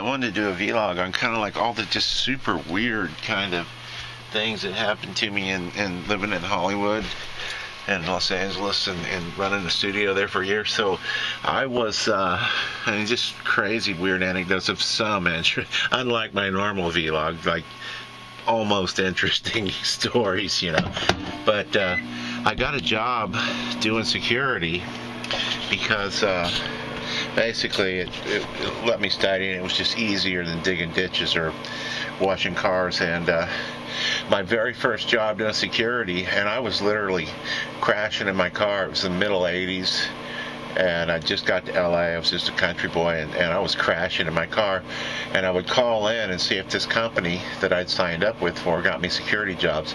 I wanted to do a vlog on kind of like all the just super weird kind of things that happened to me in, in living in Hollywood and Los Angeles and, and running a studio there for years. So I was, uh, I mean, just crazy weird anecdotes of some interest, unlike my normal vlog, like almost interesting stories, you know. But uh, I got a job doing security because uh, basically it, it, it, let me study and it was just easier than digging ditches or washing cars. And uh, my very first job doing security and I was literally crashing in my car. It was the middle 80s and I just got to LA I was just a country boy and, and I was crashing in my car. And I would call in and see if this company that I'd signed up with for got me security jobs.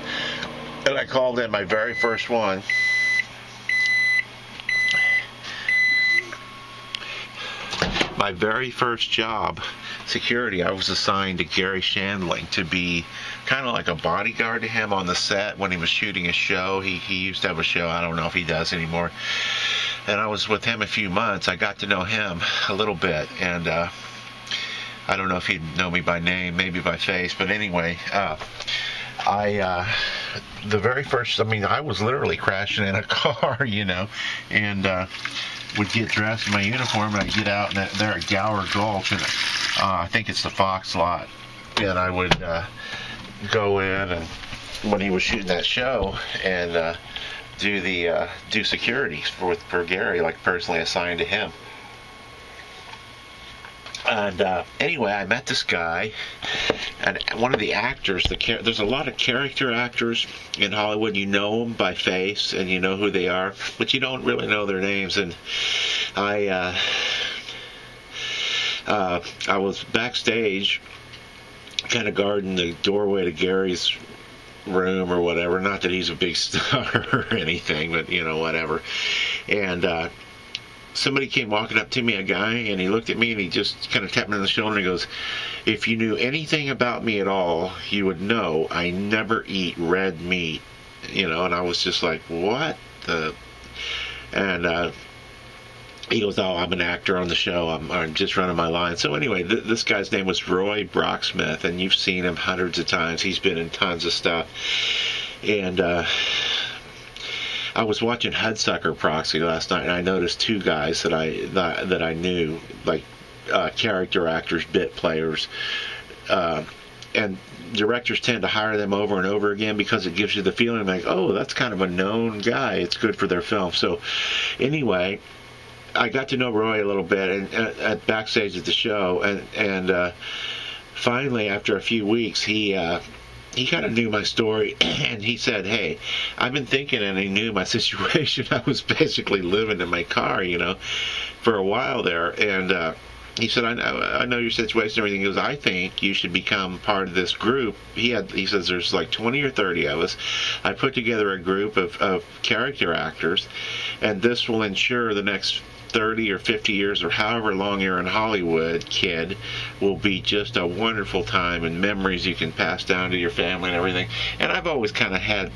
And I called in my very first one my very first job, security, I was assigned to Garry Shandling to be kind of like a bodyguard to him on the set when he was shooting a show. He, he used to have a show, I don't know if he does anymore. And I was with him a few months. I got to know him a little bit. And uh, I don't know if he'd know me by name, maybe by face. But anyway, uh, I. Uh, the very first, I mean, I was literally crashing in a car, you know, and uh, would get dressed in my uniform and I'd get out and there at Gower Gulch and uh, I think it's the Fox lot and I would uh, go in and when he was shooting that show and uh, do the uh, do security for for Garry like personally assigned to him and uh, anyway, I met this guy, and one of the actors. The char- there's a lot of character actors in Hollywood. You know them by face, and you know who they are, but you don't really know their names. And I, uh, uh, I was backstage, kind of guarding the doorway to Garry's room or whatever. Not that he's a big star or anything, but you know, whatever. And uh, somebody came walking up to me, a guy, and he looked at me and he just kind of tapped me on the shoulder and he goes, If you knew anything about me at all, you would know I never eat red meat. You know, and I was just like, What the? And, uh, he goes, "Oh, I'm an actor on the show. I'm, I'm just running my line." So anyway, th- this guy's name was Roy Brocksmith, and you've seen him hundreds of times. He's been in tons of stuff, and uh, I was watching Hudsucker Proxy last night, and I noticed two guys that I that, that I knew, like uh, character actors, bit players, uh, and directors tend to hire them over and over again because it gives you the feeling like, oh, that's kind of a known guy. It's good for their film. So, anyway. I got to know Roy a little bit and, at, at backstage at the show, and and uh, finally, after a few weeks, he uh, he kind of knew my story and he said, Hey, I've been thinking, and he knew my situation. I was basically living in my car, you know, for a while there. And, uh, he said, I know, I know your situation and everything. He goes, I think you should become part of this group. He had, he says, there's like 20 or 30 of us. I put together a group of, of character actors, and this will ensure the next 30 or 50 years or however long you're in Hollywood, kid, will be just a wonderful time and memories you can pass down to your family and everything. And I've always kind of had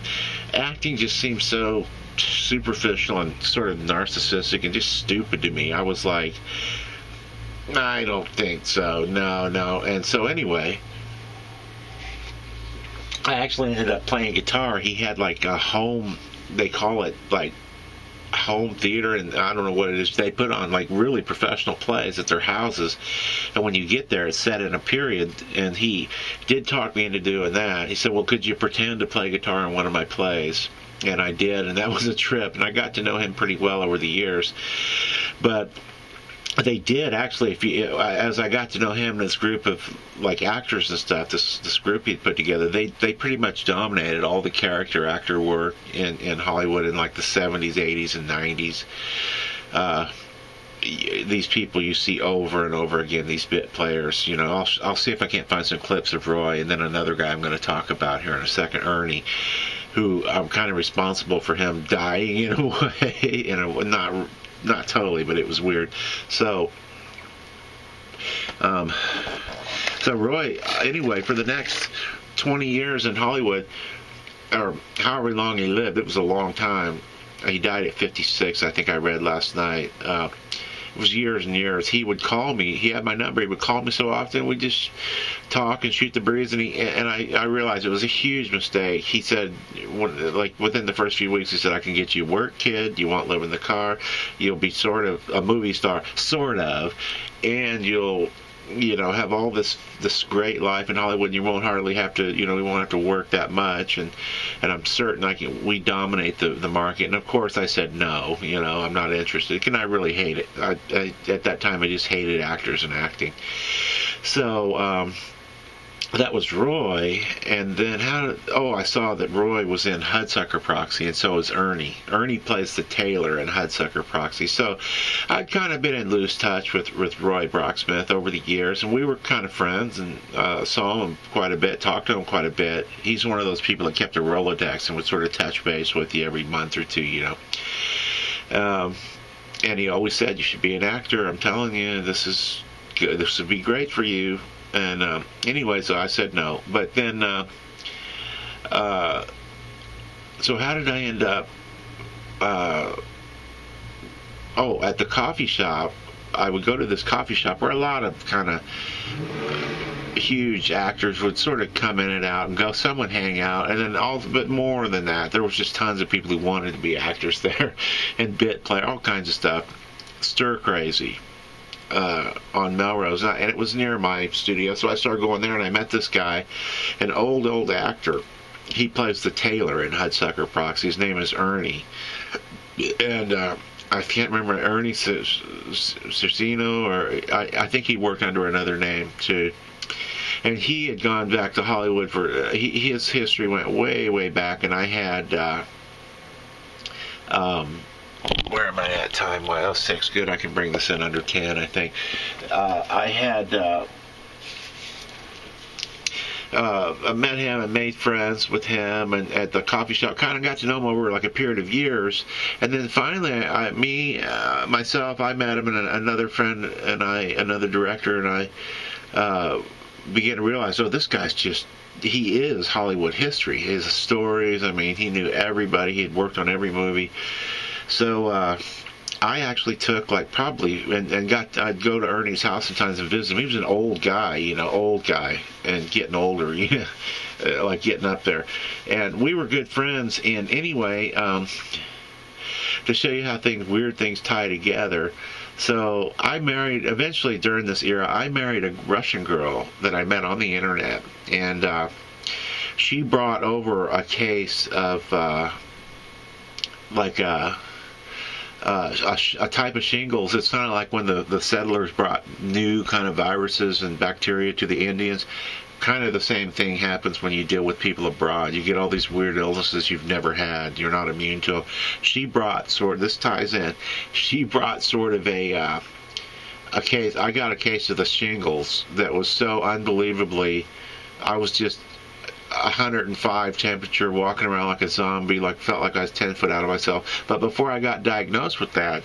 acting just seems so superficial and sort of narcissistic and just stupid to me. I was like, I don't think so. No, no. And so anyway, I actually ended up playing guitar. He had like a home, they call it like home theater and I don't know what it is. They put on like really professional plays at their houses, and when you get there, it's set in a period. And he did talk me into doing that. He said, "Well, could you pretend to play guitar in one of my plays?" And I did, and that was a trip. And I got to know him pretty well over the years, but they did actually if you as i got to know him and this group of like actors and stuff this this group he'd put together they they pretty much dominated all the character actor work in in hollywood in like the 70s 80s and 90s uh these people you see over and over again, these bit players. You know, I'll, I'll see if I can't find some clips of Roy, and then another guy I'm going to talk about here in a second, Ernie, who I'm kind of responsible for him dying in a way, in a not not totally, but it was weird. So, um, so Roy, anyway, for the next 20 years in Hollywood, or however long he lived, it was a long time. He died at 56, I think I read last night. Uh, was years and years. He would call me. He had my number. He would call me so often. We just talk and shoot the breeze. And he and I, I realized it was a huge mistake. He said, like within the first few weeks, he said, "I can get you work, kid. You won't live in the car. You'll be sort of a movie star, sort of, and you'll." You know have all this this great life in Hollywood. and You won't hardly have to you know we won't have to work that much, and and I'm certain I can we dominate the the market. And of course I said no, you know I'm not interested. And I really hate it. I, I at that time I just hated actors and acting. So. Um, that was Roy, and then how? Oh, I saw that Roy was in Hudsucker Proxy, and so was Ernie. Ernie plays the tailor in Hudsucker Proxy. So I'd kind of been in loose touch with with Roy Brocksmith over the years, and we were kind of friends, and uh, saw him quite a bit, talked to him quite a bit. He's one of those people that kept a Rolodex and would sort of touch base with you every month or two, you know. Um, and he always said, "You should be an actor. I'm telling you, this is good. This would be great for you." And uh, anyway, so I said no. But then, uh, uh, so how did I end up? Uh, oh, at the coffee shop. I would go to this coffee shop where a lot of kind of huge actors would sort of come in and out and go. Some would hang out, and then all, but more than that, there was just tons of people who wanted to be actors there, and bit play all kinds of stuff. Stir crazy uh, on Melrose, and it was near my studio. So I started going there, and I met this guy, an old old actor. He plays the tailor in Hudsucker Proxy. His name is Ernie, and uh, I can't remember Ernie Cicino, or I, I think he worked under another name too and he had gone back to Hollywood for uh, he, his history went way way back, and I had uh, um, where am I at time wise? six. Good. I can bring this in under ten. I think. Uh, I had. Uh, uh, I met him and made friends with him and at the coffee shop. Kind of got to know him over like a period of years, and then finally, I, me uh, myself, I met him and another friend and I, another director and I, uh, began to realize, oh, this guy's just he is Hollywood history. His stories. I mean, he knew everybody. He had worked on every movie. So uh, I actually took like probably and, and got I'd go to Ernie's house sometimes and visit him. He was an old guy, you know, old guy and getting older, you know, uh, like getting up there. And we were good friends. And anyway, um, to show you how things weird things tie together. So I married eventually during this era. I married a Russian girl that I met on the internet, and uh, she brought over a case of uh, like a uh, a, a, type of shingles. It's kind of like when the, the settlers brought new kind of viruses and bacteria to the Indians. Kind of the same thing happens when you deal with people abroad. You get all these weird illnesses you've never had. You're not immune to them. She brought sort. This ties in. She brought sort of a. Uh, a case. I got a case of the shingles that was so unbelievably. I was just 105 temperature, walking around like a zombie, like felt like I was 10 foot out of myself. But before I got diagnosed with that,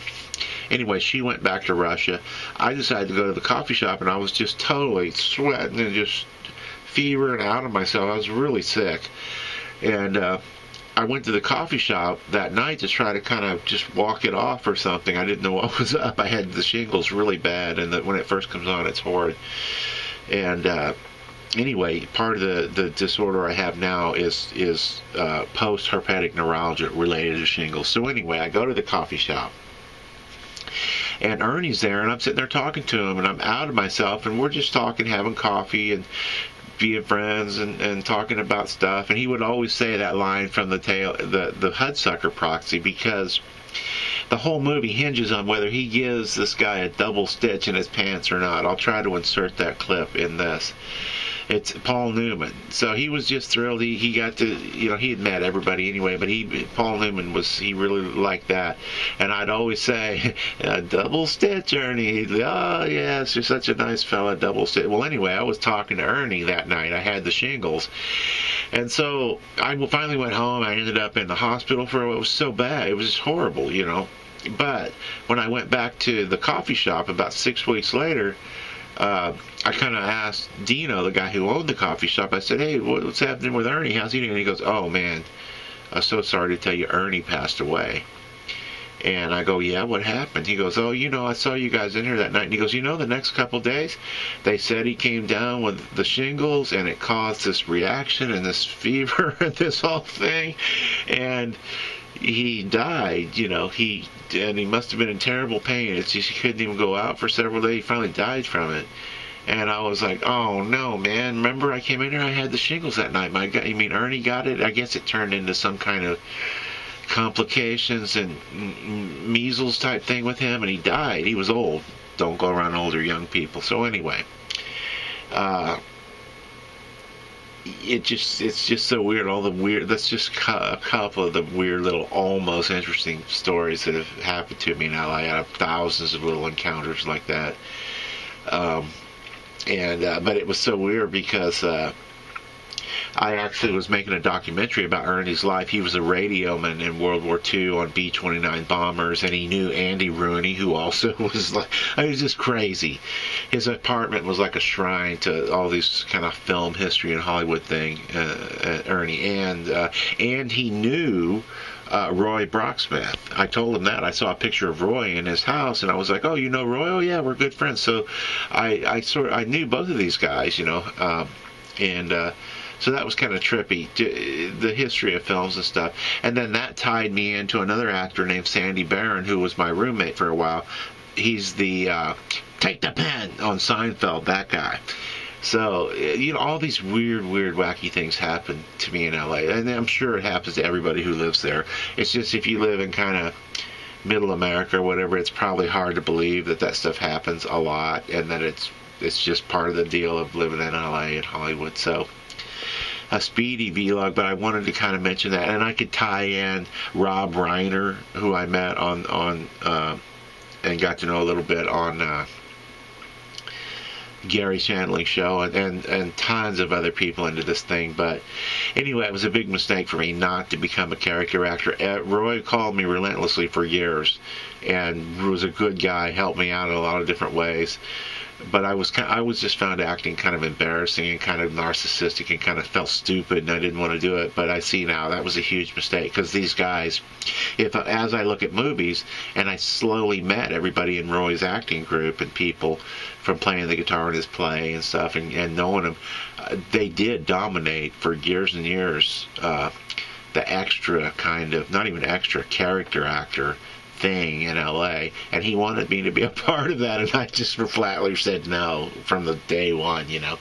anyway, she went back to Russia. I decided to go to the coffee shop, and I was just totally sweating and just fevering out of myself. I was really sick, and uh, I went to the coffee shop that night to try to kind of just walk it off or something. I didn't know what was up. I had the shingles really bad, and that when it first comes on, it's horrid. And uh, anyway, part of the, the disorder I have now is is uh, post herpetic neuralgia related to shingles. So anyway, I go to the coffee shop. And Ernie's there, and I'm sitting there talking to him, and I'm out of myself, and we're just talking, having coffee, and being friends, and, and talking about stuff. And he would always say that line from the tail, the the Hudsucker proxy, because the whole movie hinges on whether he gives this guy a double stitch in his pants or not. I'll try to insert that clip in this it's Paul Newman. So he was just thrilled. He he got to you know he had met everybody anyway, but he Paul Newman was he really liked that. And I'd always say, a double stitch, Ernie. Oh yes, you're such a nice fella, double stitch. Well, anyway, I was talking to Ernie that night. I had the shingles, and so I finally went home. I ended up in the hospital for it was so bad. It was horrible, you know. But when I went back to the coffee shop about six weeks later, uh, I kind of asked Dino, the guy who owned the coffee shop, I said, hey, what's happening with Ernie? How's he doing? And he goes, oh, man, I'm so sorry to tell you, Ernie passed away. And I go, yeah, what happened? He goes, oh, you know, I saw you guys in here that night. And he goes, you know, the next couple days, they said he came down with the shingles, and it caused this reaction and this fever and this whole thing, and he died. You know, he and he must have been in terrible pain. It's just he couldn't even go out for several days. He finally died from it. And I was like, oh no, man! Remember, I came in here. I had the shingles that night. My, I mean, Ernie got it. I guess it turned into some kind of complications and measles type thing with him, and he died. He was old. Don't go around older young people. So anyway, uh, it just it's just so weird. All the weird. That's just a couple of the weird little, almost interesting stories that have happened to me now. I have thousands of little encounters like that. Um, and uh, but it was so weird because uh, I actually was making a documentary about Ernie's life. He was a radioman in World War II on B-29 bombers, and he knew Andy Rooney, who also was like, I was just crazy. His apartment was like a shrine to all these kind of film history and Hollywood thing, uh, uh Ernie, and uh, and he knew. Uh, Roy Brocksmith. I told him that. I saw a picture of Roy in his house, and I was like, "Oh, you know Roy? Oh, yeah, we're good friends." So, I, I sort I knew both of these guys, you know, um, and uh, so that was kind of trippy, the history of films and stuff. And then that tied me into another actor named Sandy Baron, who was my roommate for a while. He's the uh, take the pen on Seinfeld, that guy. So, you know, all these weird, weird, wacky things happen to me in LA. And I'm sure it happens to everybody who lives there. It's just if you live in kind of middle America or whatever, it's probably hard to believe that that stuff happens a lot and that it's it's just part of the deal of living in LA and Hollywood. So, a speedy vlog, but I wanted to kind of mention that, and I could tie in Rob Reiner, who I met on on uh, and got to know a little bit on uh, Garry Shandling show, and, and and tons of other people into this thing. But anyway, it was a big mistake for me not to become a character actor. Uh, Roy called me relentlessly for years, and was a good guy, helped me out in a lot of different ways but I was kind of, I was just found acting kind of embarrassing and kind of narcissistic and kind of felt stupid and I didn't want to do it. But I see now that was a huge mistake because these guys, if as I look at movies and I slowly met everybody in Roy's acting group and people from playing the guitar in his play and stuff and, and knowing them, uh, they did dominate for years and years. Uh, the extra kind of not even extra character actor thing in LA, and he wanted me to be a part of that, and I just flatly said no from the day one, you know.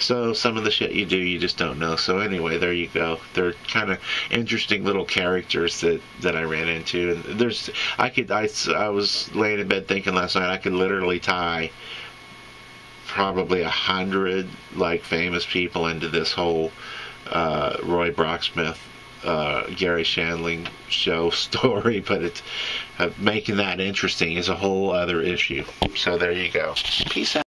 So some of the shit you do, you just don't know. So anyway, there you go. They're kind of interesting little characters that that I ran into, and there's I could I I was laying in bed thinking last night I could literally tie probably a hundred like famous people into this whole uh, Roy Brocksmith uh, Garry Shandling show story, but it's uh, making that interesting is a whole other issue. So there you go. Peace out.